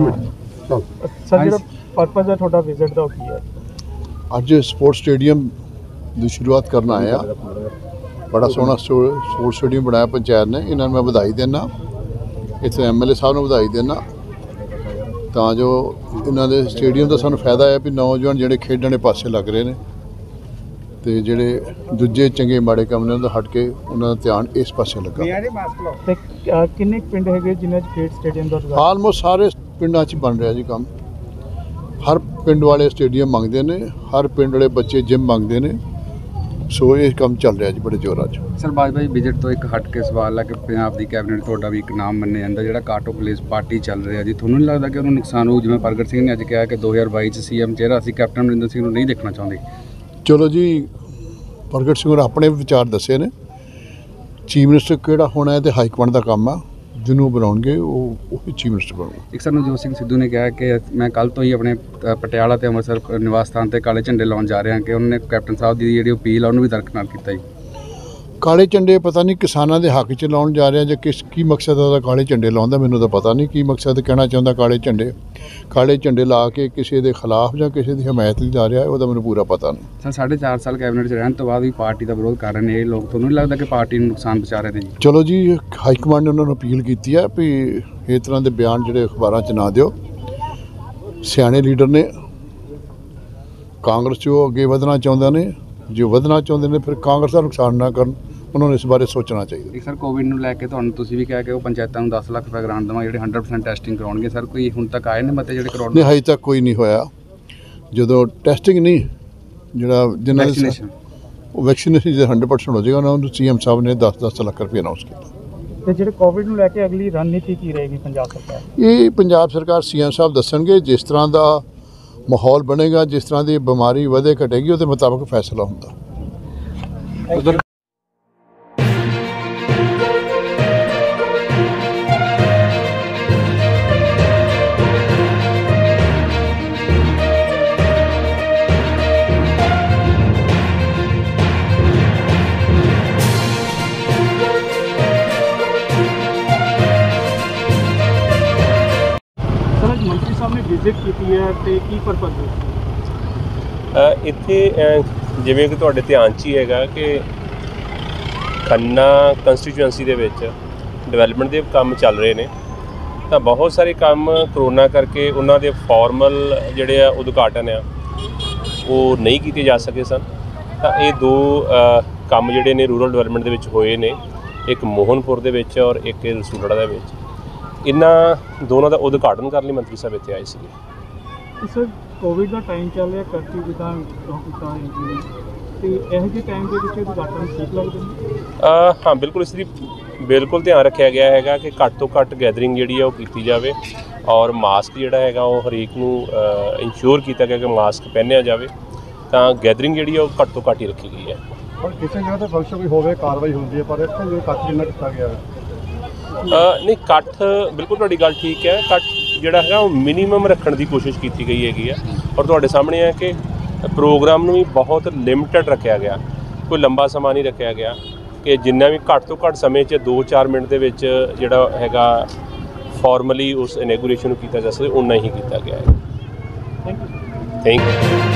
Minute. ਚਲ sir ਜਿਹੜਾ purpose ਹੈ ਤੁਹਾਡਾ ਵਿਜ਼ਿਟ ਦਾ ਉਹ ਕੀ ਹੈ? ਅੱਜ ਸਪੋਰਟਸ ਸਟੇਡੀਅਮ ਦੀ ਸ਼ੁਰੂਆਤ ਕਰਨ ਆਏ ਆ। ਬੜਾ ਸੋਹਣਾ ਸਪੋਰਟਸ ਸਟੇਡੀਅਮ ਬਣਾਇਆ ਪੰਚਾਇਤ ਨੇ। ਇਹਨਾਂ ਨੂੰ ਮੈਂ ਵਧਾਈ ਦੇਣਾ ਇੱਥੇ ਐਮਐਲਏ ਸਾਹਿਬ ਨੂੰ ਵਧਾਈ ਦੇਣਾ ਤਾਂ ਜੋ ਇਹਨਾਂ ਦੇ ਸਟੇਡੀਅਮ ਦਾ ਸਾਨੂੰ ਫਾਇਦਾ ਹੈ ਵੀ ਨੌਜਵਾਨ ਜਿਹੜੇ ਖੇਡਣ ਦੇ ਪਾਸੇ ਲੱਗ ਰਹੇ ਨੇ ਤੇ ਜਿਹੜੇ ਦੂਜੇ ਚੰਗੇ ਮਾੜੇ ਕੰਮ ਨੇ ਉਹਨਾਂ ਤੋਂ ਹਟ ਕੇ ਉਹਨਾਂ ਦਾ ਧਿਆਨ ਇਸ ਪਾਸੇ ਲੱਗਾ। ਤੇ ਕਿੰਨੇ ਪਿੰਡ ਹੈਗੇ ਜਿਨ੍ਹਾਂ 'ਚ ਖੇਡ ਸਟੇਡੀਅਮ ਦਾ ਆਲਮੋਸਟ ਸਾਰੇ ਪਿੰਡਾਂ 'ਚ ਬਣ ਰਿਹਾ ਜੀ ਕੰਮ। ਹਰ ਪਿੰਡ ਵਾਲੇ ਸਟੇਡੀਅਮ ਮੰਗਦੇ ਨੇ ਹਰ ਪਿੰਡ ਵਾਲੇ ਬੱਚੇ ਜਿਮ ਮੰਗਦੇ ਨੇ। ਸੋ ਇਹ ਕੰਮ ਚੱਲ ਰਿਹਾ ਜੀ ਬੜੇ ਜ਼ੋਰਾਂ 'ਚ। ਸਰ ਬਾਜਵਾ ਜੀ ਵਿਜਿਟ ਤੋਂ ਇੱਕ ਹਟ ਕੇ ਸਵਾਲ ਹੈ ਕਿ ਪੰਜਾਬ ਦੀ ਕੈਬਨਿਟ ਤੁਹਾਡਾ ਵੀ ਇੱਕ ਨਾਮ ਮੰਨਿਆ ਜਾਂਦਾ ਜਿਹੜਾ ਕਾਟੋ ਪੁਲਿਸ ਪਾਰਟੀ ਚੱਲ ਰਿਹਾ ਜੀ। ਤੁਹਾਨੂੰ ਨਹੀਂ ਲੱਗਦਾ ਕਿ ਉਹਨੂੰ ਨੁਕਸਾਨ ਹੋਊ? ਜਿਵੇਂ ਪ੍ਰਗਟ ਸਿੰਘ ਨੇ ਅੱਜ ਕਿਹਾ ਕਿ 2022 ਚ ਸੀਐਮ ਚਿਹਰਾ ਅਸੀਂ ਕੈਪਟਨ ਅਮਰਿੰਦਰ ਸਿੰਘ ਨੂੰ ਨਹੀਂ ਦੇਖਣਾ ਚਾਹੁੰਦੇ। ਚਲੋ ਜੀ ਪ੍ਰਗਟ ਸਿੰਘ ਹੋਰਾਂ ਆਪਣੇ ਵਿਚਾਰ ਦੱਸੇ ਨੇ। ਚੀਫ ਮਿਨਿਸਟਰ ਕਿਹੜਾ ਹੋਣਾ ਹੈ ਤੇ ਹਾਈ ਕਮਾਂਡ ਦਾ ਕੰਮ ਆ। ਜਿਹਨੂੰ ਬਣਾਉਣਗੇ, ਉਹ ਉਹ ਚੀਫ ਮਿਨਿਸਟਰ ਬਣੂਗਾ। ਇੱਕ ਸਰ, ਨਵਜੋਤ ਸਿੰਘ ਸਿੱਧੂ ਨੇ ਕਿਹਾ ਕਿ ਮੈਂ ਕੱਲ ਤੋਂ ਹੀ ਆਪਣੇ ਪਟਿਆਲਾ ਤੇ ਅੰਮ੍ਰਿਤਸਰ ਨਿਵਾਸ ਸਥਾਨ ਤੇ ਕਾਲੇ ਝੰਡੇ ਲਾਉਣ ਜਾ ਰਿਹਾ ਕਿ ਉਹਨਾਂ ਨੇ ਕੈਪਟਨ ਸਾਹਿਬ ਦੀ ਜਿਹੜੀ ਅਪੀਲ ਆ, ਉਹਨੂੰ ਵੀ ਦਰਕਨਾਰ ਕੀਤਾ ਜੀ। ਕਾਲੇ ਝੰਡੇ ਪਤਾ ਨਹੀਂ ਕਿਸਾਨਾਂ ਦੇ ਹੱਕ 'ਚ ਲਾਉਣ ਜਾ ਰਿਹਾ ਜਾਂ ਕਿਸ ਕੀ ਮਕਸਦ ਹੈ ਉਹਦਾ ਕਾਲੇ ਝੰਡੇ ਲਾਉਣ ਦਾ? ਮੈਨੂੰ ਤਾਂ ਪਤਾ ਨਹੀਂ ਕੀ ਮਕਸਦ ਕਹਿਣਾ ਚਾਹੁੰਦਾ ਕਾਲੇ ਝੰਡੇ। ਕਾਲੇ ਝੰਡੇ ਲਾ ਕੇ ਕਿਸੇ ਦੇ ਖਿਲਾਫ ਜਾਂ ਕਿਸੇ ਦੀ ਹਮਾਇਤ ਲਈ ਜਾ ਰਿਹਾ ਉਹਦਾ ਮੈਨੂੰ ਪੂਰਾ ਪਤਾ ਨਹੀਂ। ਸਰ ਸਾਢੇ ਚਾਰ ਸਾਲ ਕੈਬਨਿਟ 'ਚ ਰਹਿਣ ਤੋਂ ਬਾਅਦ ਵੀ ਪਾਰਟੀ ਦਾ ਵਿਰੋਧ ਕਰ ਰਹੇ ਨੇ ਇਹ ਲੋਕ ਤੁਹਾਨੂੰ ਨਹੀਂ ਲੱਗਦਾ ਕਿ ਪਾਰਟੀ ਨੂੰ ਨੁਕਸਾਨ ਪਹੁੰਚਾ ਰਹੇ ਨੇ ਜੀ? ਚਲੋ ਜੀ ਹਾਈ ਕਮਾਂਡ ਨੇ ਉਹਨਾਂ ਨੂੰ ਅਪੀਲ ਕੀਤੀ ਹੈ ਵੀ ਇਸ ਤਰ੍ਹਾਂ ਦੇ ਬਿਆਨ ਜਿਹੜੇ ਅਖਬਾਰਾਂ 'ਚ ਨਾ ਦਿਓ। ਸਿਆਣੇ ਲੀਡਰ ਨੇ ਕਾਂਗਰਸ 'ਚ ਅੱਗੇ ਵਧਣਾ ਚਾਹੁੰਦੇ ਨੇ ਜੋ ਵਧਣਾ ਚਾਹੁੰਦੇ ਨੇ ਫਿਰ ਕਾਂਗਰਸ ਦਾ ਨੁਕਸਾਨ ਨਾ ਕਰਨ। ਉਹਨਾਂ ਨੂੰ ਇਸ ਬਾਰੇ ਸੋਚਣਾ ਚਾਹੀਦਾ। ਇੱਕ ਸਰ ਕੋਵਿਡ ਨੂੰ ਲੈ ਕੇ ਤੁਹਾਨੂੰ ਤੁਸੀਂ ਵੀ ਕਿਹਾ ਕਿ ਉਹ ਪੰਚਾਇਤਾਂ ਨੂੰ 10 ਲੱਖ ਰੁਪਏ ਗ੍ਰਾਂਟ ਦੇਵਾਂਗੇ ਜਿਹੜੇ 100% ਟੈਸਟਿੰਗ ਕਰਾਉਣਗੇ। ਸਰ ਕੋਈ ਹੁਣ ਤੱਕ ਆਏ ਨੇ ਮਤੇ ਜਿਹੜੇ ਕਰਾਉਣ ਨਹੀਂ ਹਜੇ ਤੱਕ ਕੋਈ ਨਹੀਂ ਹੋਇਆ। ਜਦੋਂ ਟੈਸਟਿੰਗ ਨਹੀਂ ਜਿਹੜਾ ਜਿਨ੍ਹਾਂ ਦੇ ਉਹ ਵੈਕਸੀਨੇਸ਼ਨ ਜੇ 100% ਹੋ ਜਾਏਗਾ ਉਹਨਾਂ ਨੂੰ ਸੀਐਮ ਸਾਹਿਬ ਨੇ 10-10 ਲੱਖ ਰੁਪਏ ਅਨਾਉਂਸ ਕੀਤਾ। ਤੇ ਜਿਹੜੇ ਕੋਵਿਡ ਨੂੰ ਲੈ ਕੇ ਅਗਲੀ ਰਣਨੀਤੀ ਕੀ ਰਹੇਗੀ ਪੰਜਾਬ ਸਰਕਾਰ? ਇਹ ਪੰਜਾਬ ਸਰਕਾਰ ਸੀਐਮ ਸਾਹਿਬ ਦੱਸਣਗੇ ਜਿਸ ਤਰ੍ਹਾਂ ਦਾ ਮਾਹੌਲ ਬਣੇਗਾ ਜਿਸ ਤਰ੍ਹਾਂ ਦੀ ਬਿਮਾਰੀ ਵਧੇ ਘਟੇਗੀ ਉਹਦੇ ਮੁਤਾਬਕ ਫੈਸਲਾ ਹੁੰਦਾ। ਸਾਹਿਬ ਨੇ ਵਿਜ਼ਿਟ ਕੀਤੀ ਹੈ ਤੇ ਕੀ ਪਰਪਸ ਹੈ? ਇੱਥੇ ਜਿਵੇਂ ਕਿ ਤੁਹਾਡੇ ਧਿਆਨ 'ਚ ਹੀ ਹੈਗਾ ਕਿ ਖੰਨਾ ਕੰਸਟੀਚੁਐਂਸੀ ਦੇ ਵਿੱਚ ਡਿਵੈਲਪਮੈਂਟ ਦੇ ਕੰਮ ਚੱਲ ਰਹੇ ਨੇ। ਤਾਂ ਬਹੁਤ ਸਾਰੇ ਕੰਮ ਕਰੋਨਾ ਕਰਕੇ ਉਹਨਾਂ ਦੇ ਫਾਰਮਲ ਜਿਹੜੇ ਆ ਉਦਘਾਟਨ ਆ, ਉਹ ਨਹੀਂ ਕੀਤੇ ਜਾ ਸਕੇ ਸਨ। ਤਾਂ ਇਹ ਦੋ ਕੰਮ ਜਿਹੜੇ ਨੇ ਰੂਰਲ ਡਿਵੈਲਪਮੈਂਟ ਦੇ ਵਿੱਚ ਹੋਏ ਨੇ। ਇੱਕ ਮੋਹਨਪੁਰ ਦੇ ਵਿੱਚ ਔਰ ਇੱਕ ਇਹ ਰਸੂਲੜਾ ਦੇ ਵਿੱਚ। ਇਹਨਾਂ ਦੋਨਾਂ ਦਾ ਉਦਘਾਟਨ ਕਰਨ ਲਈ ਮੰਤਰੀ ਸਾਹਿਬ ਇੱਥੇ ਆਏ ਸੀਗੇ। ਸਰ ਕੋਵਿਡ ਦਾ ਟਾਈਮ ਚੱਲ ਰਿਹਾ ਕਰਫਿਊ ਜਿੱਦਾਂ ਕੀਤਾ ਹੈ ਜੀ? ਤੇ ਇਹੋ ਜਿਹੇ ਟਾਈਮ ਦੇ ਵਿੱਚ ਉਦਘਾਟਨ ਠੀਕ ਲੱਗਦੇ ਨੇ? ਅ, ਹਾਂ ਬਿਲਕੁਲ ਇਸ ਦੀ ਬਿਲਕੁਲ ਧਿਆਨ ਰੱਖਿਆ ਗਿਆ ਹੈਗਾ ਕਿ ਘੱਟ ਤੋਂ ਘੱਟ ਗੈਦਰਿੰਗ ਜਿਹੜੀ ਹੈ ਉਹ ਕੀਤੀ ਜਾਵੇ ਔਰ ਮਾਸਕ ਜਿਹੜਾ ਹੈਗਾ ਉਹ ਹਰੇਕ ਨੂੰ ਇਨਸ਼ੋਰ ਕੀਤਾ ਗਿਆ ਕਿ ਮਾਸਕ ਪਹਿਨਿਆ ਜਾਵੇ। ਤਾਂ ਗੈਦਰਿੰਗ ਜਿਹੜੀ ਹੈ ਉਹ ਘੱਟ ਤੋਂ ਘੱਟ ਹੀ ਰੱਖੀ ਗਈ ਹੈ। ਪਰ ਕਿਸੇ ਜਗ੍ਹਾ ਤੇ ਫੰਕਸ਼ਨ ਕੋਈ ਹੋਵੇ ਕਾਰਵਾਈ ਹੁੰਦੀ ਹੈ ਪਰ ਇੱਥੇ ਜੋ ਕੱਟ ਜਿੰਨਾ ਕੀਤਾ ਗਿਆ ਹੈ। ਨਹੀਂ ਇਕੱਠ ਬਿਲਕੁਲ ਤੁਹਾਡੀ ਗੱਲ ਠੀਕ ਹੈ। ਇਕੱਠ ਜਿਹੜਾ ਹੈਗਾ ਉਹ ਮਿਨੀਮਮ ਰੱਖਣ ਦੀ ਕੋਸ਼ਿਸ਼ ਕੀਤੀ ਗਈ ਹੈਗੀ ਆ ਔਰ ਤੁਹਾਡੇ ਸਾਹਮਣੇ ਹੈ ਕਿ ਪ੍ਰੋਗਰਾਮ ਨੂੰ ਵੀ ਬਹੁਤ ਲਿਮਟਿਡ ਰੱਖਿਆ ਗਿਆ। ਕੋਈ ਲੰਬਾ ਸਮਾਂ ਨਹੀਂ ਰੱਖਿਆ ਗਿਆ ਕਿ ਜਿੰਨਾ ਵੀ ਘੱਟ ਤੋਂ ਘੱਟ ਸਮੇਂ 'ਚ 2-4 ਮਿੰਟ ਦੇ ਵਿੱਚ ਜਿਹੜਾ ਹੈਗਾ ਫਾਰਮਲੀ ਉਸ ਇਨੈਗੂਰੇਸ਼ਨ ਨੂੰ ਕੀਤਾ ਜਾ ਸਕੇ ਉਨਾ ਹੀ ਕੀਤਾ ਗਿਆ ਹੈ। Thank you thank you